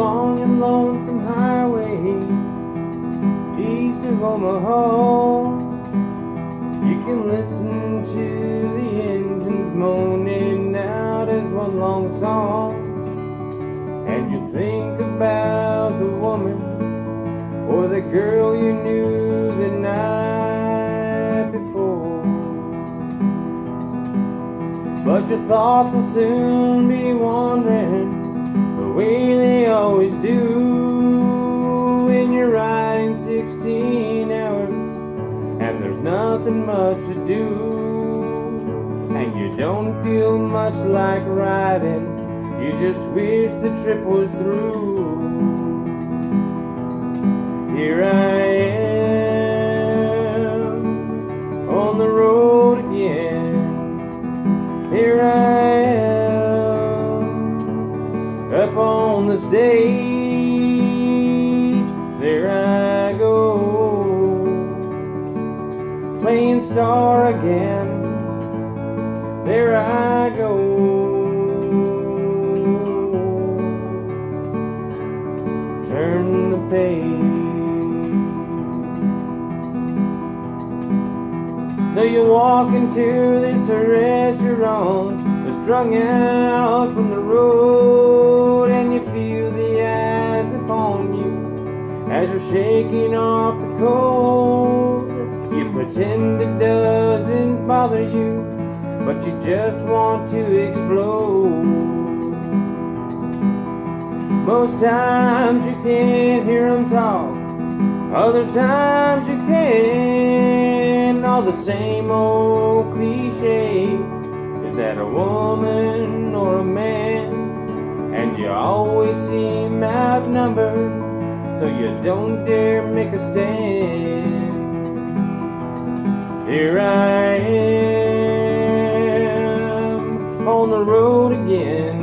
long and lonesome highway east of Omaha. You can listen to the engines moaning out as one long song. And you think about the woman or the girl you knew the night before. But your thoughts will soon be wandering way they always do when you're riding 16 hours and there's nothing much to do. And you don't feel much like riding, you just wish the trip was through. Here I am on the road again. Here I the stage. There I go playing star again. There I go. Turn the page. So you walk into this restaurant, strung out from the road, you're shaking off the cold. You pretend it doesn't bother you, but you just want to explode. Most times you can't hear them talk, other times you can. All the same old cliches. Is that a woman or a man? And you always seem outnumbered, so you don't dare make a stand. Here I am on the road again.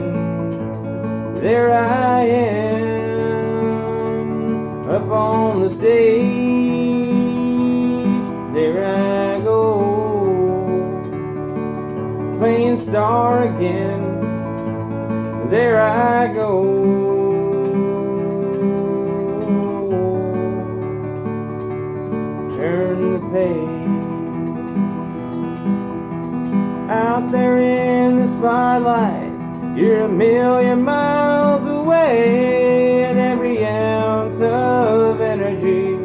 There I am up on the stage. There I go playing star again. There I go. Turn the page out there in the spotlight. You're a million miles away, and every ounce of energy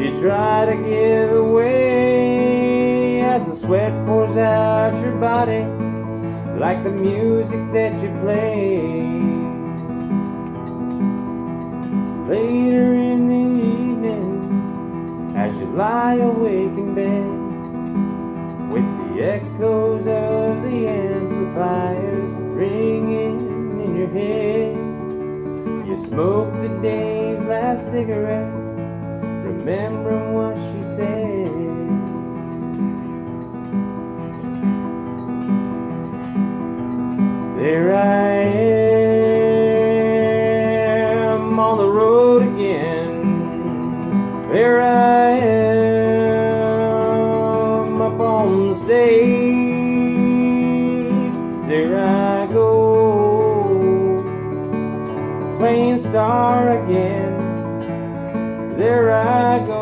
you try to give away as the sweat pours out your body, like the music that you play. Later lie awake in bed with the echoes of the amplifiers ringing in your head. You smoke the day's last cigarette, remembering what she said. There I am on the road again. There I There I go, playing star again. There I go.